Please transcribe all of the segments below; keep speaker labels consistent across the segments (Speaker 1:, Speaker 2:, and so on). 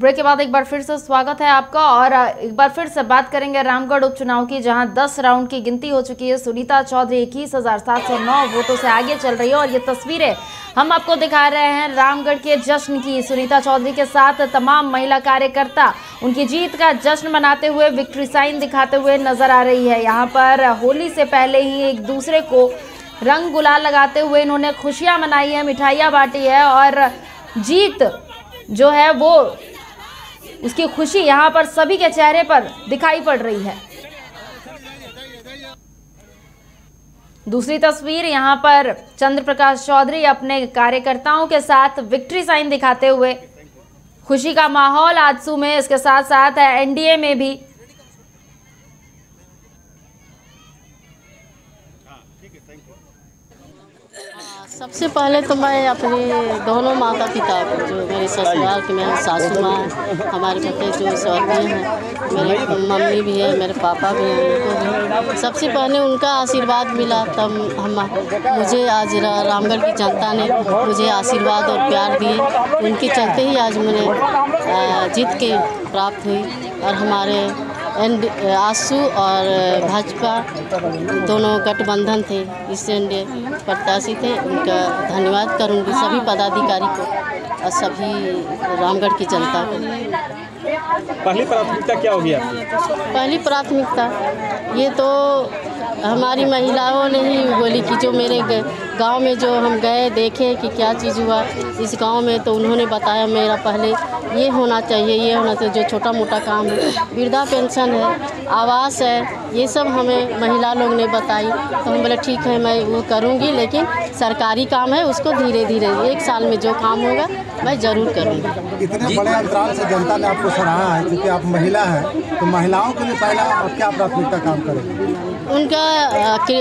Speaker 1: Break के बाद एक बार फिर से स्वागत है आपका और एक बार फिर से बात करेंगे रामगढ़ उपचुनाव की, जहाँ 10 राउंड की गिनती हो चुकी है। सुनीता चौधरी इक्कीस हज़ार सात सौ नौ वोटों से आगे चल रही है और ये तस्वीरें हम आपको दिखा रहे हैं रामगढ़ के जश्न की। सुनीता चौधरी के साथ तमाम महिला कार्यकर्ता उनकी जीत का जश्न मनाते हुए विक्ट्री साइन दिखाते हुए नज़र आ रही है। यहाँ पर होली से पहले ही एक दूसरे को रंग गुलाल लगाते हुए इन्होंने खुशियाँ मनाई है, मिठाइयाँ बांटी है और जीत जो है वो उसकी खुशी यहाँ पर सभी के चेहरे पर दिखाई पड़ रही है। दूसरी तस्वीर यहाँ पर चंद्र प्रकाश चौधरी अपने कार्यकर्ताओं के साथ विक्ट्री साइन दिखाते हुए। खुशी का माहौल आजसू में इसके साथ साथ है एनडीए में भी।
Speaker 2: सबसे पहले तो मैं अपने दोनों माता पिता को जो मेरे ससुराल के मेरे सासू माँ, हमारे पति जो स्वर्गीय हैं, मेरे मम्मी भी है, मेरे पापा भी हैं, उनको भी सबसे पहले उनका आशीर्वाद मिला, तब हम, मुझे आज रामगढ़ की जनता ने मुझे आशीर्वाद और प्यार दिए। उनके चलते ही आज मैंने जीत के प्राप्त हुई और हमारे एन आसू और भाजपा दोनों गठबंधन थे इस एनडीए प्रत्याशी थे उनका धन्यवाद करूँगी सभी पदाधिकारी को और सभी रामगढ़ की जनता को।
Speaker 3: पहली प्राथमिकता क्या होगी आपकी?
Speaker 2: पहली प्राथमिकता ये तो हमारी महिलाओं ने ही बोली कि जो मेरे गाँव में जो हम गए, देखे कि क्या चीज़ हुआ। इस गाँव में तो उन्होंने बताया मेरा पहले, ये होना चाहिए, ये होना चाहिए, जो छोटा मोटा काम है। वृद्धा पेंशन है, आवास है, ये सब हमें महिला लोग ने बताई। तो हम बोले, ठीक है, मैं वो करूँगी, लेकिन सरकारी काम है, उसको धीरे धीरे एक साल में जो काम होगा, मैं ज़रूर करूँगी।
Speaker 4: इतने बड़े अंतराल से जनता ने आपको सराहा है, क्योंकि आप महिला हैं तो महिलाओं के लिए पहला आप क्या प्राथमिकता काम करेंगे?
Speaker 2: उनका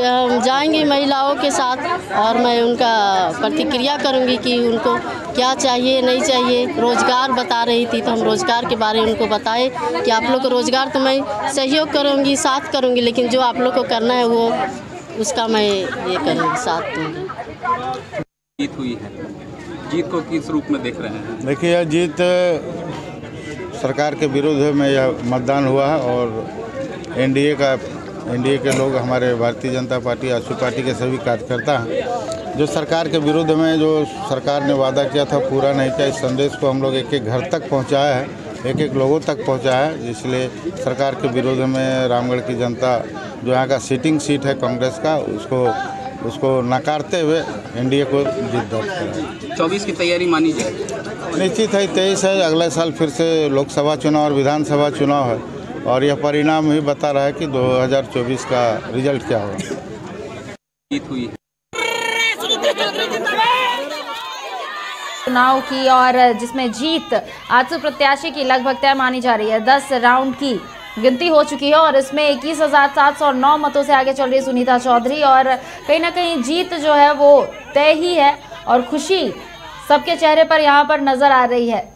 Speaker 2: हम जाएँगे महिलाओं के साथ और मैं उनका प्रतिक्रिया करूँगी कि उनको क्या चाहिए नहीं चाहिए। रोज़गार बता रही थी तो हम रोज़गार के बारे में उनको बताए कि आप लोग को रोज़गार तो मैं सहयोग करूँगी साथ करूँगी लेकिन जो आप लोग को करना है वो उसका मैं ये करूँगी साथ दूँगी।
Speaker 5: जीत हुई है। जीत को किस रूप में देख रहे हैं?
Speaker 6: देखिए यह जीत सरकार के विरुद्ध में यह मतदान हुआ है और एनडीए का एनडीए के लोग हमारे भारतीय जनता पार्टी आशू पार्टी के सभी कार्यकर्ता हैं जो सरकार के विरुद्ध में जो सरकार ने वादा किया था पूरा नहीं किया इस संदेश को हम लोग एक एक घर तक पहुँचाया है एक एक लोगों तक पहुँचाया है इसलिए सरकार के विरुद्ध में रामगढ़ की जनता जो यहाँ का सीटिंग सीट है कांग्रेस का उसको उसको नकारते हुए एनडीए को जीत दर्ज कराई
Speaker 5: चौबीस की तैयारी मानी जाए।
Speaker 6: निश्चित है तेईस है अगले साल फिर से लोकसभा चुनाव और विधानसभा चुनाव है। और यह परिणाम ही बता रहा है कि 2024 का रिज़ल्ट क्या होगा।
Speaker 5: जीत हुई
Speaker 1: चुनाव की और जिसमें जीत आजसू प्रत्याशी की लगभग तय मानी जा रही है। दस राउंड की गिनती हो चुकी है और इसमें इक्कीस हज़ार सात सौ नौ मतों से आगे चल रही है सुनीता चौधरी और कहीं ना कहीं जीत जो है वो तय ही है और खुशी सबके चेहरे पर यहाँ पर नज़र आ रही है।